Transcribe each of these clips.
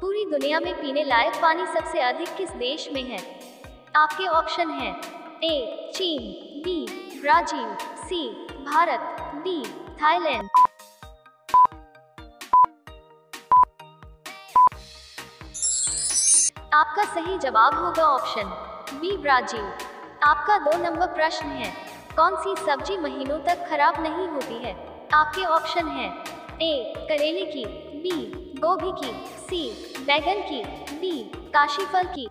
पूरी दुनिया में पीने लायक पानी सबसे अधिक किस देश में है? आपके ऑप्शन हैं ए, चीन, B, Brazil, C, Bharat, D, Thailand. आपका सही जवाब होगा ऑप्शन बी, ब्राज़ील। आपका दो नंबर प्रश्न है, कौन सी सब्ज़ी महीनों तक खराब नहीं होती है? आपके ऑप्शन हैं ए करेले की, बी, गोभी की, सी, बैगन की, डी, काशी फल की।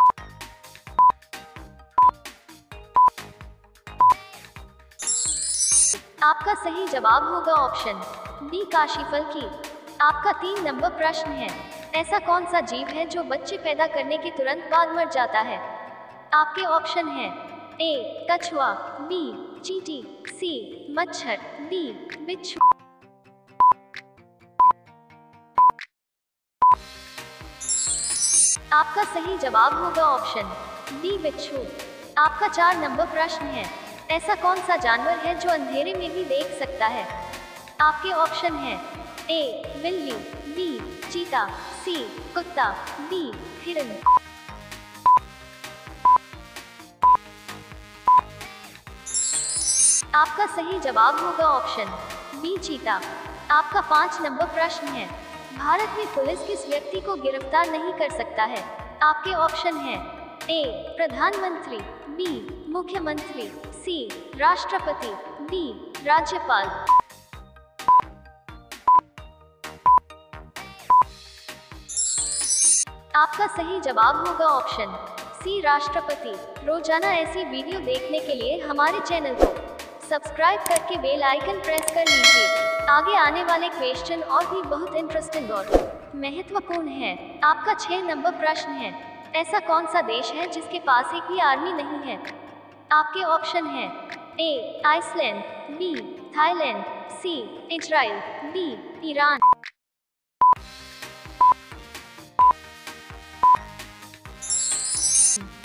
आपका सही जवाब होगा ऑप्शन डी काशीफल की। आपका तीन नंबर प्रश्न है, ऐसा कौन सा जीव है जो बच्चे पैदा करने के तुरंत बाद मर जाता है? आपके ऑप्शन हैं ए, कछुआ, बी, चींटी, सी, मच्छर, डी, बिच्छू। आपका सही जवाब होगा ऑप्शन डी बिच्छू। आपका चार नंबर प्रश्न है। ऐसा कौन सा जानवर है जो अंधेरे में भी देख सकता है? आपके ऑप्शन है ए, बिल्ली, बी, चीता, सी, कुत्ता, डी हिरन आपका सही जवाब होगा ऑप्शन बी, चीता। आपका पाँच नंबर प्रश्न है। भारत में पुलिस किस व्यक्ति को गिरफ़्तार नहीं कर सकता है? आपके ऑप्शन हैं। ए, प्रधानमंत्री, बी, मुख्यमंत्री, सी, राष्ट्रपति, डी, राज्यपाल। आपका सही जवाब होगा ऑप्शन। सी, राष्ट्रपति। रोज़ाना ऐसी वीडियो देखने के लिए हमारे चैनल को सब्सक्राइब करके बेल आइकन प्रेस कर लीजिए। आगे आने वाले क्वेश्चन और भी बहुत इंटरेस्टिंग और महत्वपूर्ण है। आपका छह नंबर प्रश्न है। ऐसा कौन सा देश है जिसके पास एक भी आर्मी नहीं है? आपके ऑप्शन है। A Iceland B Thailand C Israel D Iran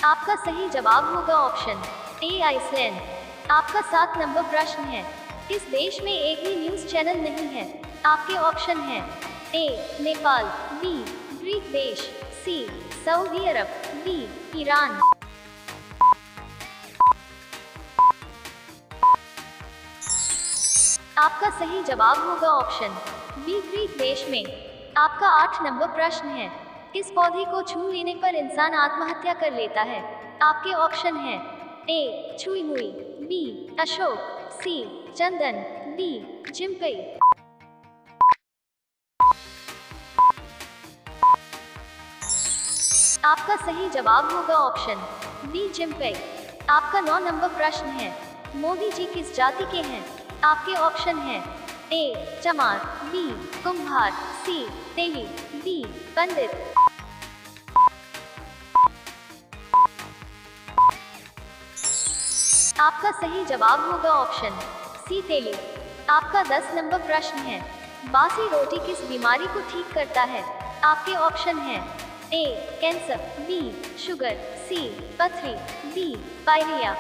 आपका सही जवाब होगा ऑप्शन ए आइसलैंड आपका सात नंबर प्रश्न है। इस देश में एक भी न्यूज़ चैनल नहीं है। आपके ऑप्शन हैं। ए, नेपाल, बी ग्रीक देश, सी, सऊदी अरब, डी, ईरान। आपका सही जवाब होगा ऑप्शन बी ग्रीक देश में। आपका आठ नंबर प्रश्न है। किस पौधे को छू लेने पर इंसान आत्महत्या कर लेता है। आपके ऑप्शन हैं ए छुई मुई बी, अशोक, सी, चंदन, डी जिम्पई आपका सही जवाब होगा ऑप्शन बी जिम्पई आपका नौ नंबर प्रश्न है, मोदी जी किस जाति के हैं? आपके ऑप्शन हैं ए, चमार, बी कुम्हार सी, तेली, डी, पंडित। आपका सही जवाब होगा ऑप्शन सी तेली। आपका दस नंबर प्रश्न है। बासी रोटी किस बीमारी को ठीक करता है? आपके ऑप्शन हैं A, cancer, B, sugar, C, पथरी, डी, पायरिया।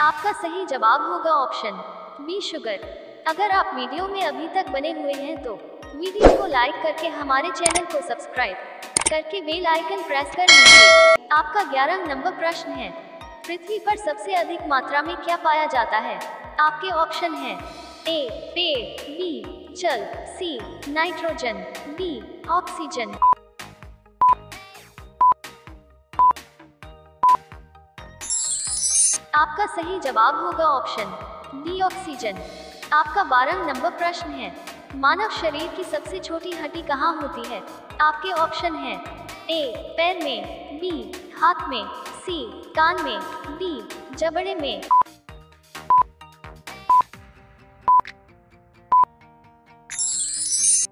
आपका सही जवाब होगा ऑप्शन बी, शुगर। अगर आप वीडियो में अभी तक बने हुए हैं तो वीडियो को लाइक करके हमारे चैनल को सब्सक्राइब। करके बेल आइकन प्रेस कर लीजिए। आपका ग्यारह नंबर प्रश्न है। पृथ्वी पर सबसे अधिक मात्रा में क्या पाया जाता है? आपके ऑप्शन हैं ए, पेड़, बी, जल, सी, नाइट्रोजन, डी, ऑक्सीजन। आपका सही जवाब होगा ऑप्शन डी, ऑक्सीजन। आपका बारह नंबर प्रश्न है। मानव शरीर की सबसे छोटी हड्डी कहाँ होती है? आपके ऑप्शन है ए पैर में बी हाथ में सी कान में डी जबड़े में।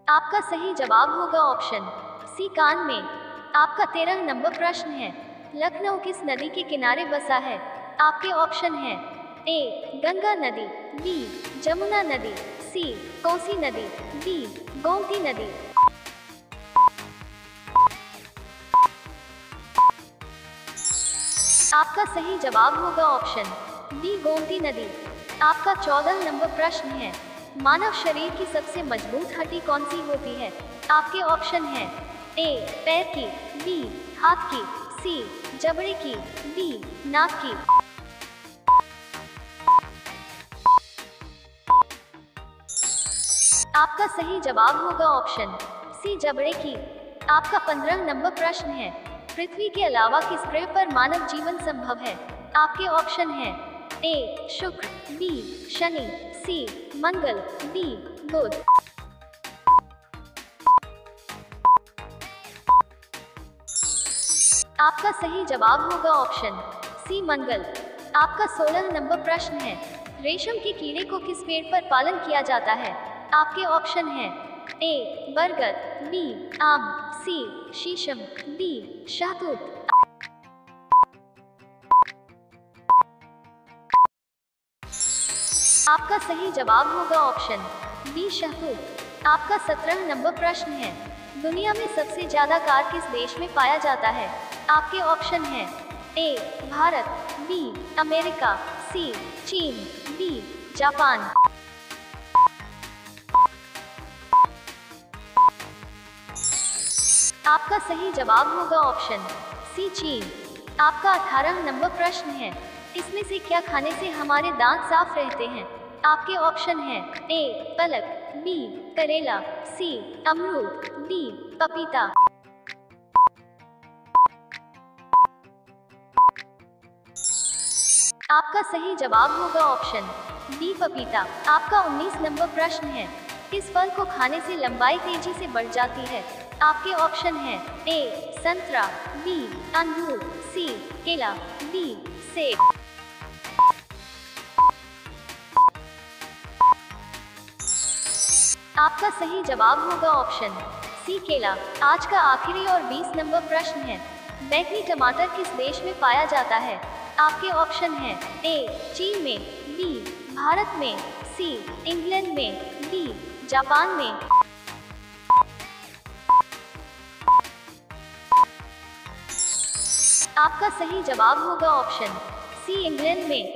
आपका सही जवाब होगा ऑप्शन सी कान में। आपका तेरह नंबर प्रश्न है। लखनऊ किस नदी के किनारे बसा है? आपके ऑप्शन है ए गंगा नदी बी जमुना नदी सी कोसी नदी डी गोमती नदी। आपका सही जवाब होगा ऑप्शन डी, गोमती नदी। आपका चौदह नंबर प्रश्न है, मानव शरीर की सबसे मज़बूत हड्डी कौन सी होती है? आपके ऑप्शन हैं ए, पैर की, बी, हाथ की, सी, जबड़े की, डी, नाक की। आपका सही जवाब होगा ऑप्शन सी जबड़े की। आपका पंद्रह नंबर प्रश्न है। पृथ्वी के अलावा किस ग्रह पर मानव जीवन संभव है? आपके ऑप्शन हैं ए शुक्र बी शनि सी मंगल डी बुध। आपका सही जवाब होगा ऑप्शन सी मंगल। आपका सोलह नंबर प्रश्न है। रेशम के कीड़े को किस पेड़ पर पालन किया जाता है? आपके ऑप्शन हैं। ए बरगद, बी, आम, सी, शीशम, डी, शहतूत। आपका सही जवाब होगा ऑप्शन बी शहतूत। आपका सत्रह नंबर प्रश्न है। दुनिया में सबसे ज़्यादा कार किस देश में पाया जाता है? आपके ऑप्शन हैं। A Bharat B America C चीन डी जापान। आपका सही जवाब होगा ऑप्शन सी चीन। आपका 18 नंबर प्रश्न है। इसमें से क्या खाने से हमारे दांत साफ़ रहते हैं? आपके ऑप्शन हैं ए, पलक, बी, करेला, सी, अमरूद, डी, पपीता। आपका सही जवाब होगा ऑप्शन डी, पपीता। आपका 19 नंबर प्रश्न है। इस फल को खाने से लंबाई तेज़ी से बढ़ जाती है। आपके ऑप्शन हैं ए संतरा बी अंगूर सी केला डी सेब। आपका सही जवाब होगा ऑप्शन सी केला। आज का आखिरी और 20 नंबर प्रश्न है। बैंगनी टमाटर किस देश में पाया जाता है? आपके ऑप्शन हैं ए चीन में बी भारत में सी इंग्लैंड में डी जापान में आपका सही जवाब होगा ऑप्शन सी इंग्लैंड में